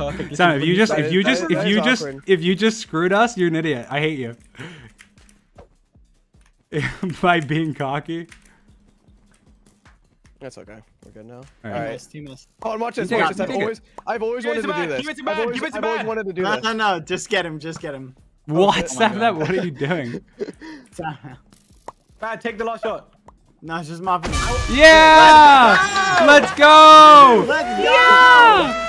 perfectly. Sam, if you just if you just if you just if you just screwed us, you're an idiot. I hate you. By being cocky. That's okay. We're good now. All All right. right. Team us. Oh, and watch this. Watch this. I've always, I've always wanted to to do man, this. give it to I've always, give it to I've always wanted to do No, this. no, no. Just get him. Just get him. What, shit. Oh my That what are you doing? Man, take the last shot. No, it's just Marvin. Yeah! Let's go! Let's go! Yeah!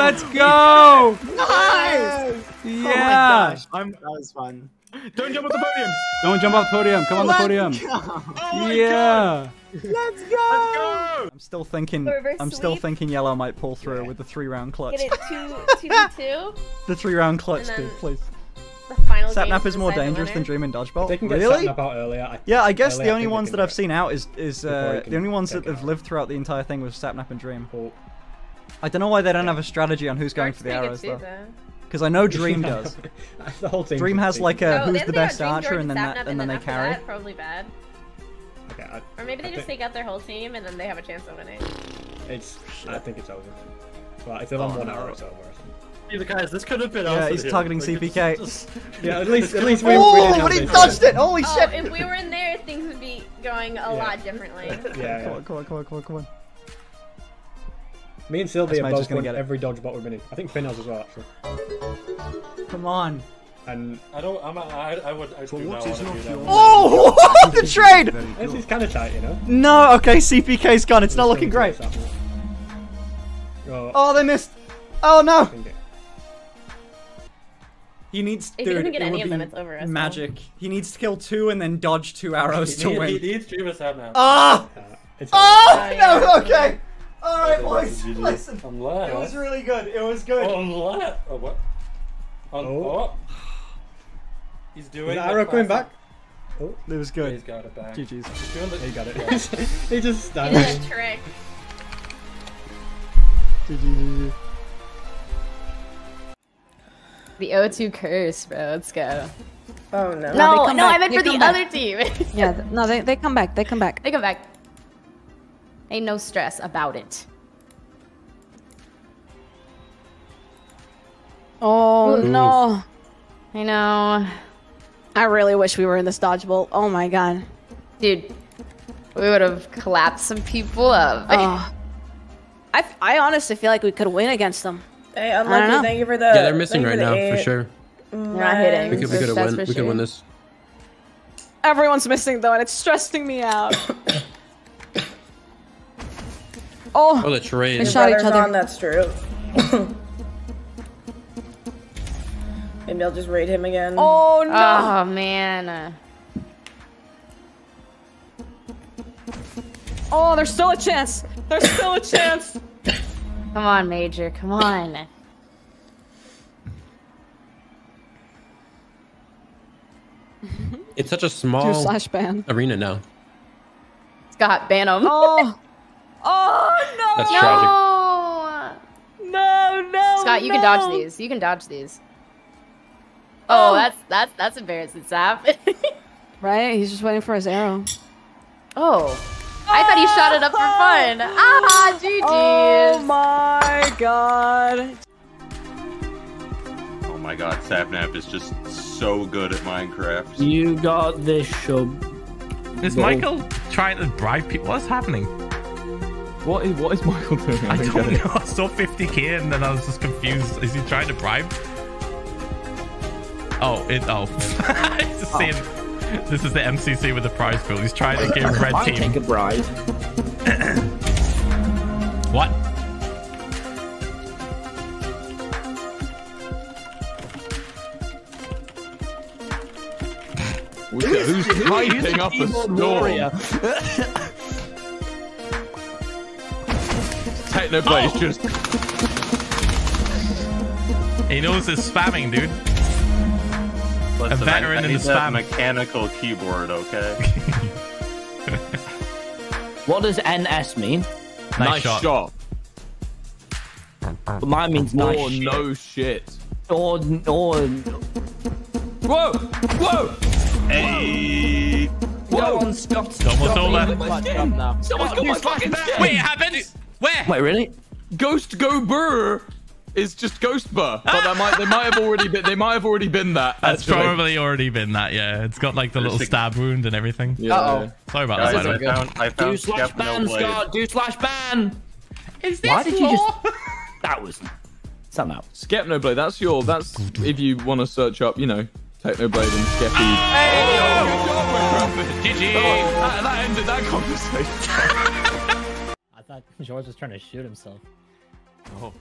Woo! Let's go! Nice! Oh Yeah! my gosh. I'm, that was fun. Don't jump off the podium. Don't jump off the podium. Come on the podium. Yeah. Let's go! Let's go! go. I'm still thinking. Reverse I'm still thinking yellow might pull through with the three round clutch. Get it two two v two. The three round clutch, And dude, please. The final game Sapnap is more dangerous than. Dream and Dodgeball. They can get really? Sapnap out earlier. I- Yeah, I guess earlier, the only ones that I've seen out is is uh, the only ones that it have out. lived throughout the entire thing was Sapnap and Dream. Oh, I don't know why they don't have a strategy on who's going Dark's for the arrows though. though. Because I know Dream does. the whole team. Dream has like a Oh, who's the best archer, and then that, and then they after carry. That, probably bad. Okay, I, Or maybe they I just think- take out their whole team and then they have a chance of winning. It's. I think it's over. Well, if they're on Oh, one no. arrow, it's over. I think. Either guys, this could have been Yeah, he's targeting Like, CPK. just- Yeah, at least at least we. we Oh, didn't but he have this. it! Holy Oh, shit! if we were in there, things would be going a lot differently. Yeah, Come yeah. on, come on, come on, come on, come on. Me and Sylvia That's both gonna won get it. every Dodgebolt we've been in. I think Finn has as well, actually. Come on. And I don't. I'm. I. I would. I do not want to. Oh, the trade! this is kind of tight, you know. No, okay, CPK's gone. It's not looking great. to this after. Oh, Oh, they missed. Oh no! I think it- He needs. If he dude, doesn't get any of them, it's over as well. Magic. He needs to kill two and then dodge two arrows He, to need- win. he needs Dreamer Sapnap. Ah! uh, it's Oh Oh, no! Okay. All right, boys. GG. Listen, Unless. it was really good. It was good. Unless. Oh what? Un- Oh. oh. He's doing. Is the the arrow coming back? Oh, It was He's good. got it back. GG's. He's doing the. He got it. he just He standing. did a trick. GG. The O2 curse, bro. Let's go. Oh no. No, No, no, I back. meant They for the back. other team. Yeah, th- no, they, they come back. They come back. they come back. Ain't no stress about it. Oh no. I know. I really wish we were in this dodgeball. Oh my god. Dude, we would have collapsed some people up. Oh. I, I honestly feel like we could win against them. Hey, I don't unlucky. know. Thank you for the. Yeah, they're missing right for now the for sure. Mm, they're not hitting. We could we could for win. We could win this. Everyone's missing though, and it's stressing me out. oh, Oh, the trade. They shot each other. on, that's true. Maybe I'll just raid him again. oh no. Oh man. Oh, there's still a chance. There's still a chance. Come on, Major. Come on. It's such a small slash ban. arena now. Scott, ban him. Oh. Oh no. That's tragic. no. No, no. Scott, you can dodge these. You can dodge these. Oh, that's that's that's embarrassing, Sap. Right? He's just waiting for his arrow. oh. I thought he shot it up for fun. Ah, GG's. Oh my god. Oh my god, Sapnap is just so good at Minecraft. You got this, shub. Is Michael trying to bribe people? What's happening? What is what is Michael doing? I don't know. I saw 50k and then I was just confused. Is he trying to bribe? Oh, it. Oh, it's the same. Oh. This is the MCC with the prize pool. He's trying to give red I'll team. take a bribe. What? Who's typing up a storm? Technoblade just He knows it's spamming, dude. Listen, I- veteran I, in need the that spam. mechanical keyboard, okay? What does NS mean? Nice shot. Mine means nice Oh shit. no shit. Or, or... Whoa! Whoa! Hey! Go on, Scott. Almost Stop over. being my Flash skin. up now. Someone's got my fucking skin! Wait, it happened. Where? Wait, really? Ghost Go Burr is just Ghostbur, but that might they might have already been they might have already been that. That's actually. probably already been that. Yeah, it's got like the little stab wound and everything. Yeah. Uh-oh. Sorry about Guys, that. by I the way. found, Do slash ban, no. Scott. Do slash ban. Is this Why did you just? law? That was somehow. Skepnoblade. That's your. That's if you want to search up, you know, Technoblade and Skeppy. Oh, GG. that, that ended that conversation. I thought George was trying to shoot himself. Oh,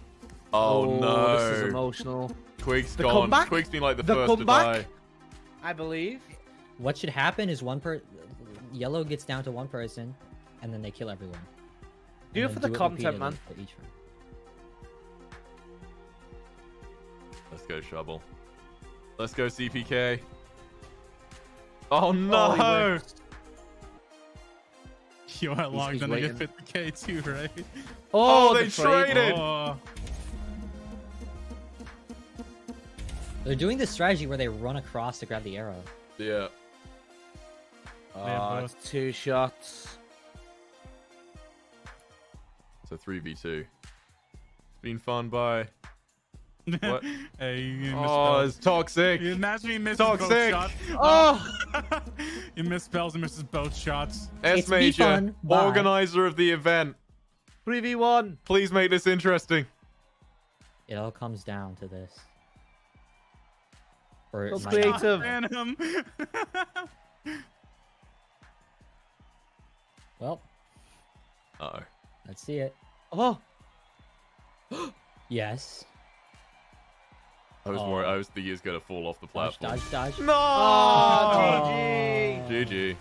oh, oh no. This is emotional. Quig's The gone. comeback? Quig's been like the, The first comeback? to die. I believe. What should happen is one per yellow gets down to one person, and then they kill everyone. Do it for the it content, repeatedly man. for each round. Let's go, Shovel. Let's go, CPK. Oh, oh no. Oh, You are logged he's and I waiting. get 50k too, right? Oh, they the trade. traded. Oh, They're doing this strategy where they run across to grab the arrow. yeah. Ah, both. it's two shots. So 3v2. It's been fun, bye. What? hey, you Oh, misspelled. it's toxic. You imagine he misses Toxic. both shots. Oh, he misspells and misses both shots. S It's Major, organizer of the event. 3v1. Please make this interesting. It all comes down to this. Or it Go might create- not. Creative. Well, Uh oh. let's see it. Oh, Yes. I was Oh. more. I was the he was gonna fall off the Dodge, platform. dodge, dodge. No. oh, GG. GG.